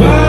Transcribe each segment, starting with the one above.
Bye.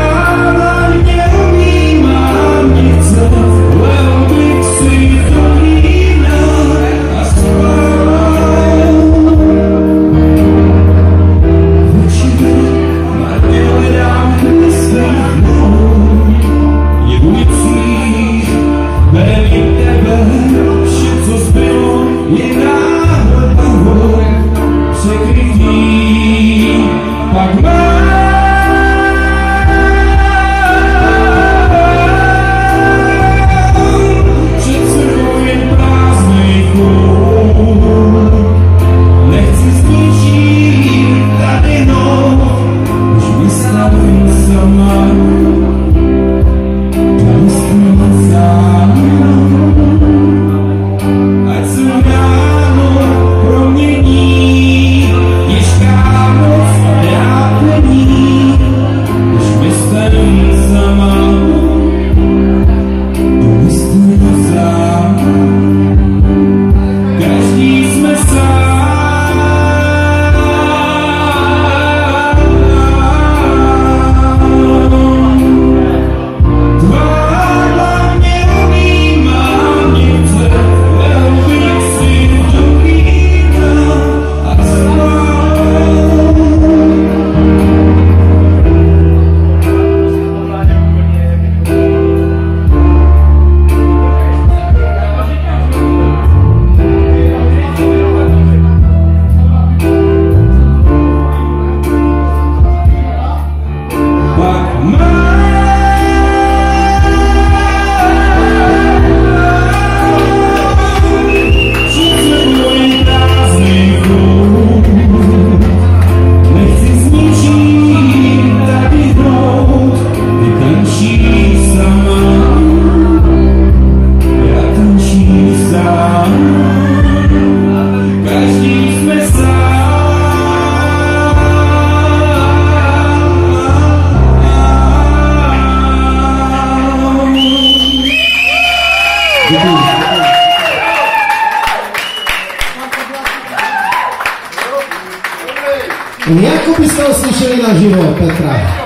Jako byste ho slyšeli naživo, Petra.